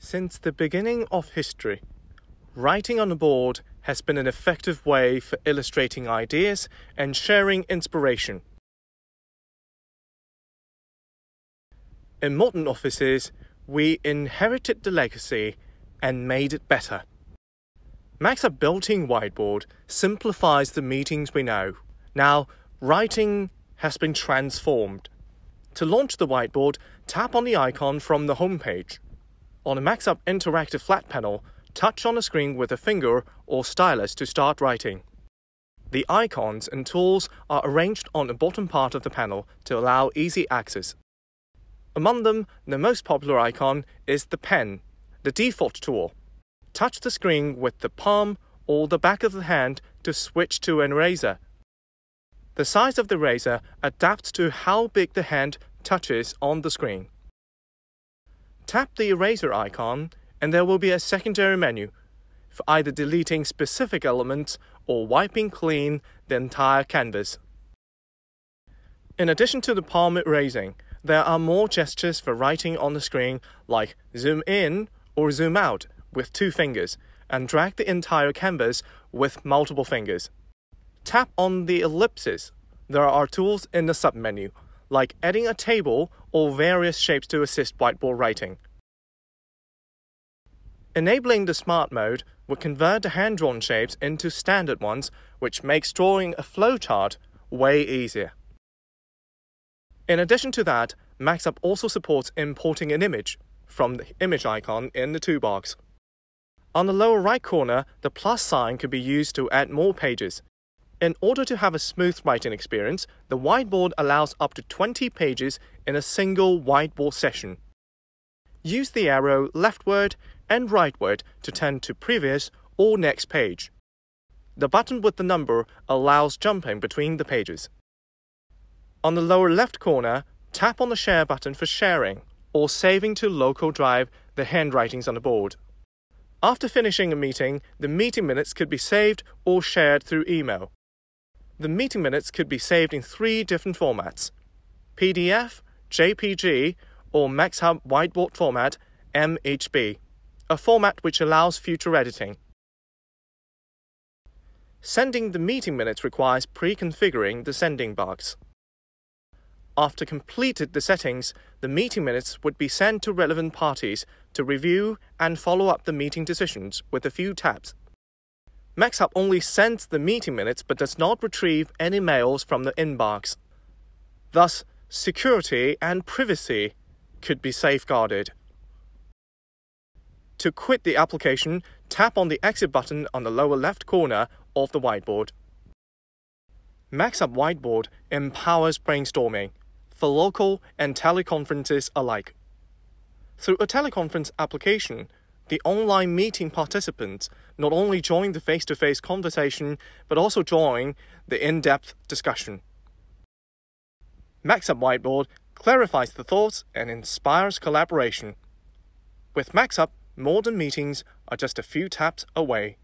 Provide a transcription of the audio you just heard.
Since the beginning of history, writing on a board has been an effective way for illustrating ideas and sharing inspiration. In modern offices, we inherited the legacy and made it better. MAXHUB's built-in whiteboard simplifies the meetings we know. Now, writing has been transformed. To launch the whiteboard, tap on the icon from the homepage. On a MAXHUB interactive flat panel, touch on the screen with a finger or stylus to start writing. The icons and tools are arranged on the bottom part of the panel to allow easy access. Among them, the most popular icon is the pen, the default tool. Touch the screen with the palm or the back of the hand to switch to an eraser. The size of the eraser adapts to how big the hand touches on the screen. Tap the eraser icon and there will be a secondary menu for either deleting specific elements or wiping clean the entire canvas. In addition to the palm erasing, there are more gestures for writing on the screen like zoom in or zoom out with two fingers and drag the entire canvas with multiple fingers. Tap on the ellipses. There are tools in the submenu, like adding a table or various shapes to assist whiteboard writing. Enabling the Smart mode would convert the hand-drawn shapes into standard ones, which makes drawing a flowchart way easier. In addition to that, MAXHUB also supports importing an image from the image icon in the toolbox. On the lower right corner, the plus sign could be used to add more pages. In order to have a smooth writing experience, the whiteboard allows up to 20 pages in a single whiteboard session. Use the arrow leftward and rightward to turn to previous or next page. The button with the number allows jumping between the pages. On the lower left corner, tap on the share button for sharing or saving to local drive the handwritings on the board. After finishing a meeting, the meeting minutes could be saved or shared through email. The meeting minutes could be saved in three different formats PDF, JPG, or MAXHUB Whiteboard format MHB, a format which allows future editing. Sending the meeting minutes requires pre-configuring the sending box. After completed the settings, the meeting minutes would be sent to relevant parties to review and follow up the meeting decisions with a few taps. MAXHUB only sends the meeting minutes but does not retrieve any mails from the inbox. Thus, security and privacy could be safeguarded. To quit the application, tap on the exit button on the lower left corner of the whiteboard. MAXHUB Whiteboard empowers brainstorming for local and teleconferences alike. Through a teleconference application, the online meeting participants not only join the face to face conversation but also join the in depth discussion. MAXHUB Whiteboard clarifies the thoughts and inspires collaboration. With MAXHUB, modern meetings are just a few taps away.